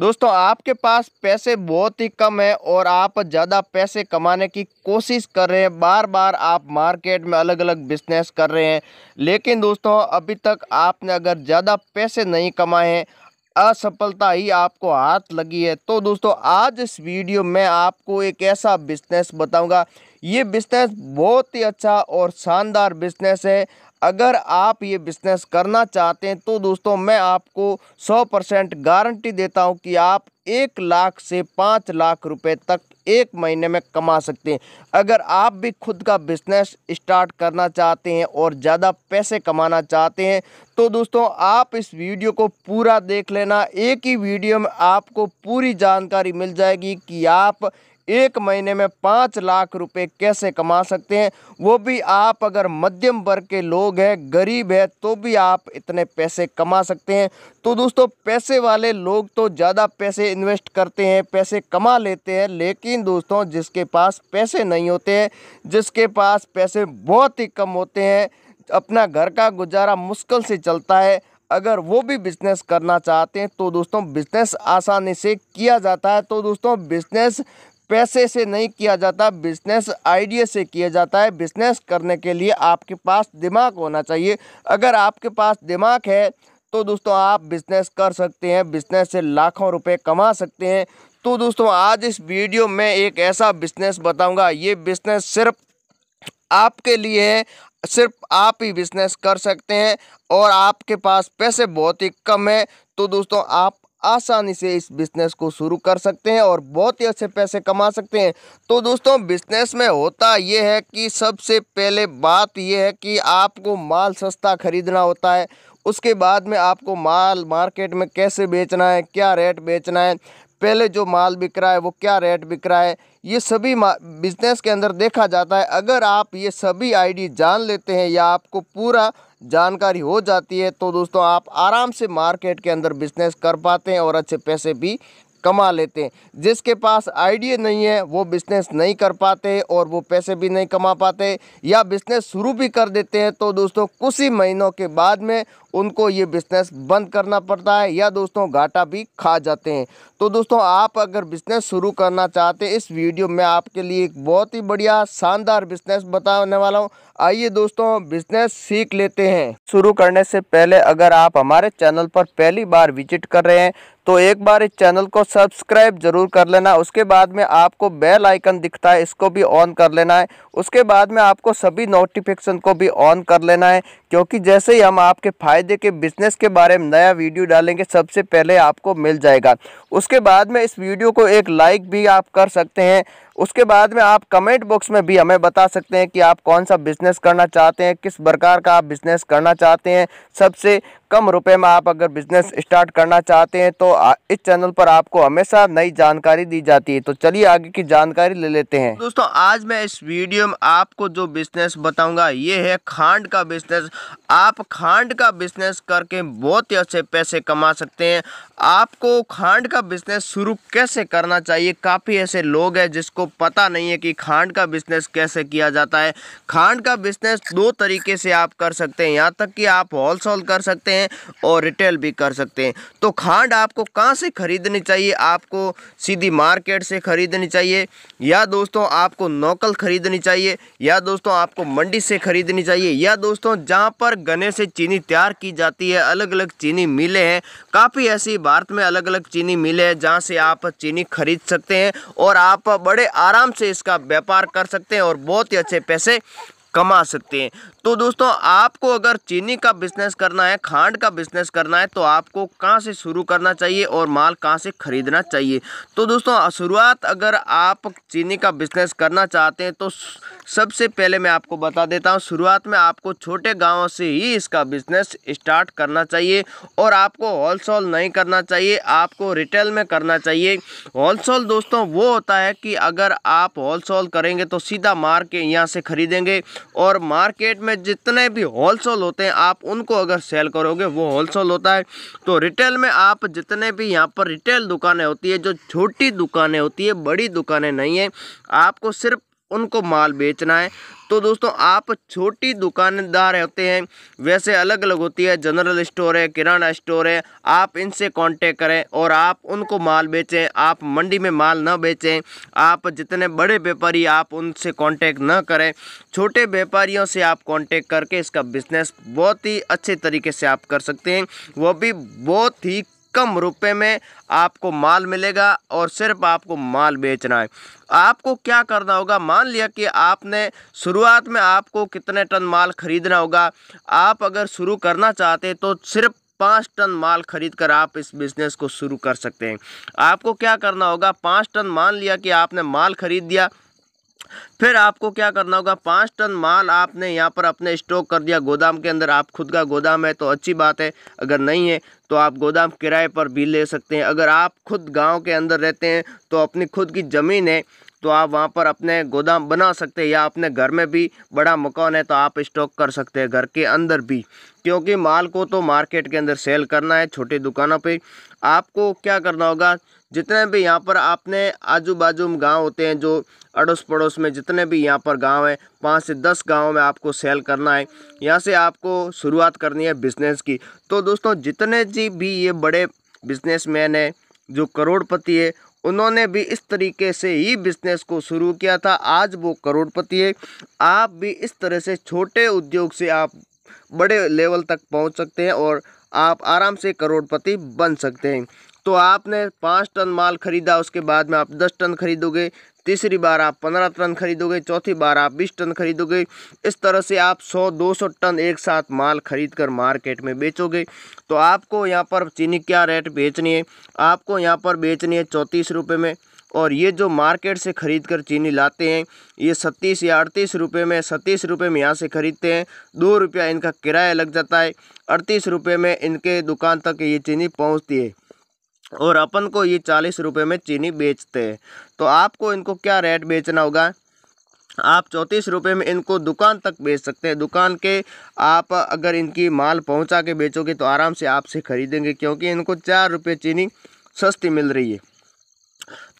दोस्तों, आपके पास पैसे बहुत ही कम है और आप ज़्यादा पैसे कमाने की कोशिश कर रहे हैं। बार बार आप मार्केट में अलग अलग बिज़नेस कर रहे हैं। लेकिन दोस्तों, अभी तक आपने अगर ज़्यादा पैसे नहीं कमाए हैं, असफलता ही आपको हाथ लगी है। तो दोस्तों, आज इस वीडियो में आपको एक ऐसा बिज़नेस बताऊँगा। ये बिज़नेस बहुत ही अच्छा और शानदार बिज़नेस है। अगर आप ये बिज़नेस करना चाहते हैं तो दोस्तों मैं आपको 100 परसेंट गारंटी देता हूँ कि आप एक लाख से पाँच लाख रुपए तक एक महीने में कमा सकते हैं। अगर आप भी खुद का बिज़नेस स्टार्ट करना चाहते हैं और ज़्यादा पैसे कमाना चाहते हैं तो दोस्तों आप इस वीडियो को पूरा देख लेना। एक ही वीडियो में आपको पूरी जानकारी मिल जाएगी कि आप एक महीने में पाँच लाख रुपए कैसे कमा सकते हैं? वो भी आप अगर मध्यम वर्ग के लोग हैं, गरीब है तो भी आप इतने पैसे कमा सकते हैं। तो दोस्तों, पैसे वाले लोग तो ज़्यादा पैसे इन्वेस्ट करते हैं, पैसे कमा लेते हैं, लेकिन दोस्तों, जिसके पास पैसे नहीं होते हैं, जिसके पास पैसे बहुत ही कम होते हैं, अपना घर का गुजारा मुश्किल से चलता है। अगर वो भी बिज़नेस करना चाहते हैं तो दोस्तों, बिज़नेस आसानी से किया जाता है। तो दोस्तों, बिज़नेस पैसे से नहीं किया जाता बिज़नेस आइडिया से किया जाता है। बिज़नेस करने के लिए आपके पास दिमाग होना चाहिए। अगर आपके पास दिमाग है तो दोस्तों आप बिज़नेस कर सकते हैं बिज़नेस से लाखों रुपए कमा सकते हैं। तो दोस्तों, आज इस वीडियो में एक ऐसा बिज़नेस बताऊँगा। ये बिज़नेस सिर्फ़ आपके लिए है, सिर्फ़ आप ही बिज़नेस कर सकते हैं और आपके पास पैसे बहुत ही कम है। तो दोस्तों, आप आसानी से इस बिज़नेस को शुरू कर सकते हैं और बहुत ही अच्छे पैसे कमा सकते हैं। तो दोस्तों, बिज़नेस में होता ये है कि सबसे पहले बात यह है कि आपको माल सस्ता ख़रीदना होता है। उसके बाद में आपको माल मार्केट में कैसे बेचना है, क्या रेट बेचना है, पहले जो माल बिक रहा है वो क्या रेट बिक रहा है, ये सभी बिज़नेस के अंदर देखा जाता है। अगर आप ये सभी आईडी जान लेते हैं या आपको पूरा जानकारी हो जाती है तो दोस्तों आप आराम से मार्केट के अंदर बिज़नेस कर पाते हैं और अच्छे पैसे भी कमा लेते हैं। जिसके पास आइडिया नहीं है, वो बिज़नेस नहीं कर पाते और वो पैसे भी नहीं कमा पाते या बिज़नेस शुरू भी कर देते हैं तो दोस्तों कुछ ही महीनों के बाद में उनको ये बिज़नेस बंद करना पड़ता है या दोस्तों घाटा भी खा जाते हैं। तो दोस्तों आप अगर बिज़नेस शुरू करना चाहते हैं, इस वीडियो में आपके लिए एक बहुत ही बढ़िया शानदार बिज़नेस बताने वाला हूँ। आइए दोस्तों बिज़नेस सीख लेते हैं। शुरू करने से पहले अगर आप हमारे चैनल पर पहली बार विज़िट कर रहे हैं तो एक बार इस चैनल को सब्सक्राइब ज़रूर कर लेना। उसके बाद में आपको बेल आइकन दिखता है, इसको भी ऑन कर लेना है। उसके बाद में आपको सभी नोटिफिकेशन को भी ऑन कर लेना है। क्योंकि जैसे ही हम आपके फ़ायदे के बिज़नेस के बारे में नया वीडियो डालेंगे, सबसे पहले आपको मिल जाएगा। उसके बाद में इस वीडियो को एक लाइक भी आप कर सकते हैं। उसके बाद में आप कमेंट बॉक्स में भी हमें बता सकते हैं कि आप कौन सा बिज़नेस करना चाहते हैं, किस प्रकार का आप बिज़नेस करना चाहते हैं। सबसे कम रुपए में आप अगर बिज़नेस स्टार्ट करना चाहते हैं तो इस चैनल पर आपको हमेशा नई जानकारी दी जाती है। तो चलिए आगे की जानकारी ले लेते हैं। दोस्तों, आज मैं इस वीडियो में आपको जो बिज़नेस बताऊँगा, ये है खांड का बिज़नेस आप खांड का बिज़नेस करके बहुत ही अच्छे पैसे कमा सकते हैं। आपको खांड का बिज़नेस शुरू कैसे करना चाहिए? काफ़ी ऐसे लोग हैं जिसको पता नहीं है कि खांड का बिज़नेस कैसे किया जाता है। खांड का बिज़नेस दो तरीके से आप कर सकते हैं। यहाँ तक कि आप होलसेल कर सकते हैं और रिटेल भी कर सकते हैं। तो खांड आपको कहाँ से ख़रीदनी चाहिए? आपको सीधी मार्केट से ख़रीदनी चाहिए या दोस्तों आपको नौकल ख़रीदनी चाहिए या दोस्तों आपको मंडी से ख़रीदनी चाहिए या दोस्तों जहाँ पर गने से चीनी तैयार की जाती है अलग अलग चीनी मिले हैं। काफ़ी ऐसी भारत में अलग अलग चीनी मिले हैं जहाँ से आप चीनी खरीद सकते हैं और आप बड़े आराम से इसका व्यापार कर सकते हैं और बहुत ही अच्छे पैसे कमा सकते हैं। तो दोस्तों, आपको अगर चीनी का बिज़नेस करना है, खांड का बिज़नेस करना है तो आपको कहाँ से शुरू करना चाहिए और माल कहाँ से ख़रीदना चाहिए? तो दोस्तों शुरुआत अगर आप चीनी का बिज़नेस करना चाहते हैं तो सबसे पहले मैं आपको बता देता हूँ, शुरुआत में आपको छोटे गाँव से ही इसका बिज़नेस स्टार्ट करना चाहिए और आपको होलसेल नहीं करना चाहिए, आपको रिटेल में करना चाहिए। होलसेल दोस्तों, वो होता है कि अगर आप होलसेल करेंगे तो सीधा मार के यहाँ से ख़रीदेंगे और मार्केट में जितने भी होलसेल होते हैं, आप उनको अगर सेल करोगे, वो होलसेल होता है। तो रिटेल में आप जितने भी यहाँ पर रिटेल दुकानें होती है, जो छोटी दुकानें होती है, बड़ी दुकानें नहीं है, आपको सिर्फ़ उनको माल बेचना है। तो दोस्तों, आप छोटी दुकानदार होते हैं, वैसे अलग अलग होती है। जनरल स्टोर है, किराना स्टोर है, आप इनसे कांटेक्ट करें और आप उनको माल बेचें। आप मंडी में माल न बेचें। आप जितने बड़े व्यापारी, आप उनसे कांटेक्ट ना करें। छोटे व्यापारियों से आप कांटेक्ट करके इसका बिज़नेस बहुत ही अच्छे तरीके से आप कर सकते हैं। वो भी बहुत ही कम रुपए में आपको माल मिलेगा और सिर्फ़ आपको माल बेचना है। आपको क्या करना होगा? मान लिया कि आपने शुरुआत में आपको कितने टन माल खरीदना होगा। आप अगर शुरू करना चाहते तो सिर्फ़ पाँच टन माल खरीद कर आप इस बिज़नेस को शुरू कर सकते हैं। आपको क्या करना होगा? पाँच टन मान लिया कि आपने माल खरीद दिया फिर आपको क्या करना होगा? पाँच टन माल आपने यहाँ पर अपने स्टॉक कर दिया। गोदाम के अंदर आप खुद का गोदाम है तो अच्छी बात है। अगर नहीं है तो आप गोदाम किराए पर भी ले सकते हैं। अगर आप खुद गाँव के अंदर रहते हैं तो अपनी खुद की ज़मीन है तो आप वहाँ पर अपने गोदाम बना सकते हैं या अपने घर में भी बड़ा मकान है तो आप स्टॉक कर सकते हैं घर के अंदर भी। क्योंकि माल को तो मार्केट के अंदर सेल करना है, छोटी दुकानों पे। आपको क्या करना होगा? जितने भी यहाँ पर आपने आजू बाजू में गाँव होते हैं, जो अड़ोस पड़ोस में जितने भी यहाँ पर गाँव है, पाँच से दस गाँव में आपको सेल करना है। यहाँ से आपको शुरुआत करनी है बिज़नेस की। तो दोस्तों, जितने जी भी ये बड़े बिजनेसमैन हैं, जो करोड़पति है, उन्होंने भी इस तरीके से ही बिज़नेस को शुरू किया था। आज वो करोड़पति है। आप भी इस तरह से छोटे उद्योग से आप बड़े लेवल तक पहुँच सकते हैं और आप आराम से करोड़पति बन सकते हैं। तो आपने पाँच टन माल खरीदा, उसके बाद में आप दस टन खरीदोगे, तीसरी बार आप पंद्रह टन खरीदोगे, चौथी बार आप बीस टन खरीदोगे। इस तरह से आप सौ, दो सौ टन एक साथ माल खरीद कर मार्केट में बेचोगे। तो आपको यहाँ पर चीनी क्या रेट बेचनी है? आपको यहाँ पर बेचनी है चौंतीस रुपये में। और ये जो मार्केट से ख़रीद कर चीनी लाते हैं, ये सत्तीस या अड़तीस रुपये में, सत्तीस रुपये में यहाँ से ख़रीदते हैं। दो रुपया इनका किराया लग जाता है, अड़तीस रुपये में इनके दुकान तक ये चीनी पहुँचती है। और अपन को ये चालीस रुपये में चीनी बेचते हैं। तो आपको इनको क्या रेट बेचना होगा? आप चौंतीस रुपये में इनको दुकान तक बेच सकते हैं। दुकान के आप अगर इनकी माल पहुँचा के बेचोगे तो आराम से आपसे ख़रीदेंगे, क्योंकि इनको चार रुपये चीनी सस्ती मिल रही है।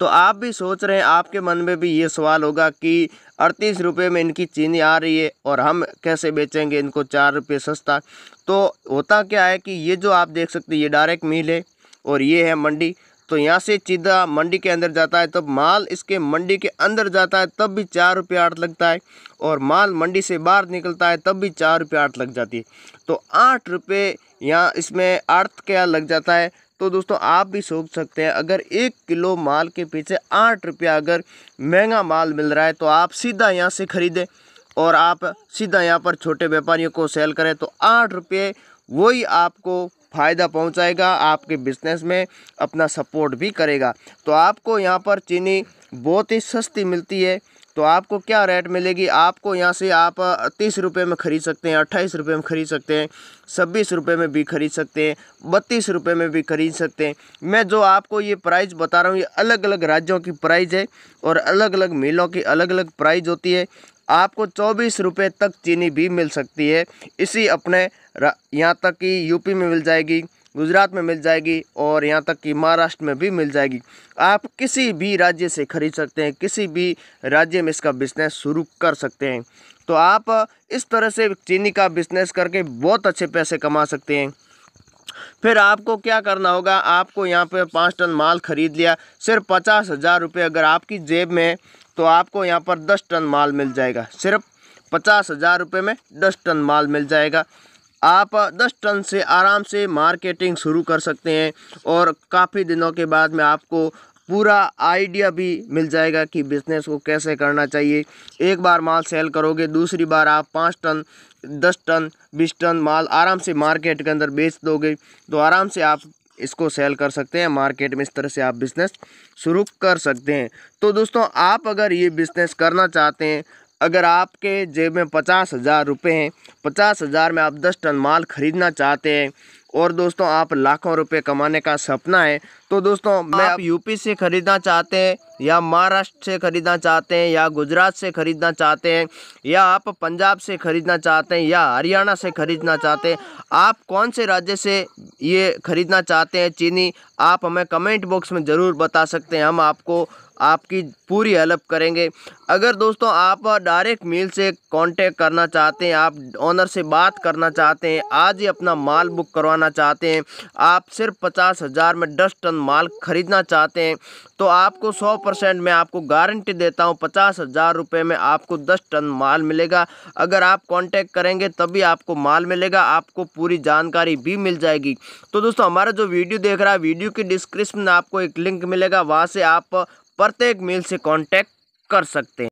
तो आप भी सोच रहे हैं, आपके मन में भी ये सवाल होगा कि अड़तीस रुपये में इनकी चीनी आ रही है और हम कैसे बेचेंगे इनको चार रुपये सस्ता? तो होता क्या है कि ये जो आप देख सकते हैं, ये डायरेक्ट मील है। और ये है मंडी। तो यहाँ से सीधा मंडी के अंदर जाता है, तब माल इसके मंडी के अंदर जाता है, तब भी चार रुपये आठ लगता है। और माल मंडी से बाहर निकलता है, तब भी चार रुपये आठ लग जाती है। तो आठ रुपये यहाँ इसमें अर्थ क्या लग जाता है। तो दोस्तों, आप भी सोच सकते हैं, अगर एक किलो माल के पीछे आठ रुपया अगर महँगा माल मिल रहा है तो आप सीधा यहाँ से ख़रीदें। और आप सीधा यहाँ पर छोटे व्यापारियों को सेल करें तो आठ रुपये वही आपको फ़ायदा पहुंचाएगा, आपके बिज़नेस में अपना सपोर्ट भी करेगा। तो आपको यहाँ पर चीनी बहुत ही सस्ती मिलती है। तो आपको क्या रेट मिलेगी? आपको यहाँ से आप तीस रुपये में ख़रीद सकते हैं, अट्ठाईस रुपये में ख़रीद सकते हैं, छब्बीस रुपये में भी ख़रीद सकते हैं, बत्तीस रुपये में भी ख़रीद सकते हैं। मैं जो आपको ये प्राइस बता रहा हूँ, ये अलग अलग राज्यों की प्राइस है और अलग अलग मिलों की अलग अलग प्राइस होती है। आपको चौबीस रुपये तक चीनी भी मिल सकती है। इसी अपने यहाँ तक कि यूपी में मिल जाएगी, गुजरात में मिल जाएगी और यहाँ तक कि महाराष्ट्र में भी मिल जाएगी। आप किसी भी राज्य से खरीद सकते हैं, किसी भी राज्य में इसका बिज़नेस शुरू कर सकते हैं। तो आप इस तरह से चीनी का बिज़नेस करके बहुत अच्छे पैसे कमा सकते हैं। फिर आपको क्या करना होगा, आपको यहाँ पे पाँच टन माल खरीद लिया, सिर्फ़ पचास हज़ार रुपये अगर आपकी जेब में तो आपको यहाँ पर दस टन माल मिल जाएगा। सिर्फ़ पचास हज़ार रुपये में दस टन माल मिल जाएगा। आप दस टन से आराम से मार्केटिंग शुरू कर सकते हैं और काफ़ी दिनों के बाद में आपको पूरा आइडिया भी मिल जाएगा कि बिज़नेस को कैसे करना चाहिए। एक बार माल सेल करोगे, दूसरी बार आप पाँच टन, दस टन, बीस टन माल आराम से मार्केट के अंदर बेच दोगे तो आराम से आप इसको सेल कर सकते हैं। मार्केट में इस तरह से आप बिज़नेस शुरू कर सकते हैं। तो दोस्तों, आप अगर ये बिज़नेस करना चाहते हैं, अगर आपके जेब में पचास हज़ार रुपये हैं, पचास हज़ार में आप दस टन माल ख़रीदना चाहते हैं और दोस्तों आप लाखों रुपए कमाने का सपना है तो दोस्तों मैं आप यूपी से ख़रीदना चाहते हैं या महाराष्ट्र से ख़रीदना चाहते हैं या गुजरात से ख़रीदना चाहते हैं या आप पंजाब से ख़रीदना चाहते हैं या हरियाणा से ख़रीदना चाहते हैं आप कौन से राज्य से ये ख़रीदना चाहते हैं चीनी आप हमें कमेंट बॉक्स में ज़रूर बता सकते हैं। हम आपको आपकी पूरी हेल्प करेंगे। अगर दोस्तों आप डायरेक्ट मिल से कांटेक्ट करना चाहते हैं, आप ऑनर से बात करना चाहते हैं, आज ही अपना माल बुक करवाना चाहते हैं, आप सिर्फ़ पचास हज़ार में दस टन माल ख़रीदना चाहते हैं तो आपको सौ परसेंट मैं आपको गारंटी देता हूँ, पचास हज़ार रुपये में आपको दस टन माल मिलेगा। अगर आप कांटेक्ट करेंगे, तभी आपको माल मिलेगा, आपको पूरी जानकारी भी मिल जाएगी। तो दोस्तों, हमारा जो वीडियो देख रहा है, वीडियो की डिस्क्रिप्शन में आपको एक लिंक मिलेगा, वहाँ से आप प्रत्येक मेल से कांटेक्ट कर सकते हैं।